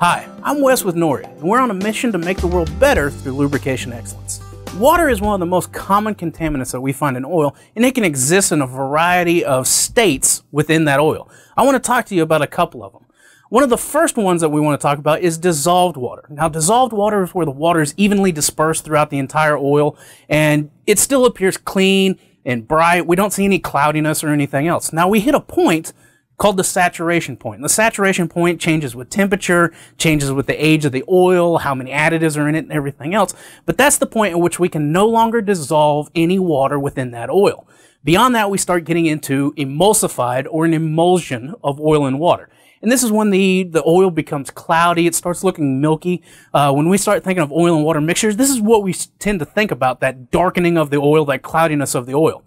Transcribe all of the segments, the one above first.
Hi, I'm Wes with Noria, and we're on a mission to make the world better through lubrication excellence. Water is one of the most common contaminants that we find in oil, and it can exist in a variety of states within that oil. I want to talk to you about a couple of them. One of the first ones that we want to talk about is dissolved water. Now, dissolved water is where the water is evenly dispersed throughout the entire oil, and it still appears clean and bright. We don't see any cloudiness or anything else. Now, we hit a point called the saturation point. The saturation point changes with temperature, changes with the age of the oil, how many additives are in it, and everything else. But that's the point at which we can no longer dissolve any water within that oil. Beyond that, we start getting into emulsified or an emulsion of oil and water. And this is when the, the oil becomes cloudy. It starts looking milky. Uh, when we start thinking of oil and water mixtures, this is what we tend to think about, that darkening of the oil, that cloudiness of the oil.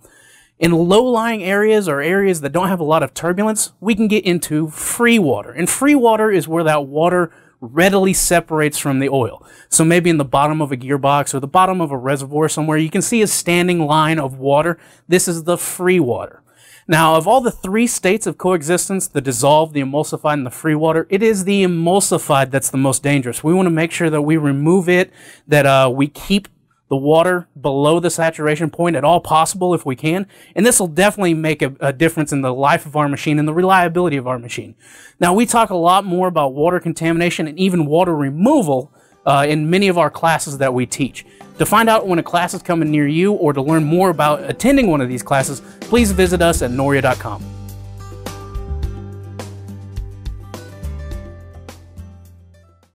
In low-lying areas or areas that don't have a lot of turbulence, we can get into free water. And free water is where that water readily separates from the oil. So maybe in the bottom of a gearbox or the bottom of a reservoir somewhere, you can see a standing line of water. This is the free water. Now, of all the three states of coexistence, the dissolved, the emulsified, and the free water, it is the emulsified that's the most dangerous. We want to make sure that we remove it, that uh, we keep the water below the saturation point at all possible if we can. And this will definitely make a, a, difference in the life of our machine and the reliability of our machine. Now, we talk a lot more about water contamination and even water removal uh, in many of our classes that we teach. To find out when a class is coming near you or to learn more about attending one of these classes, please visit us at noria.com.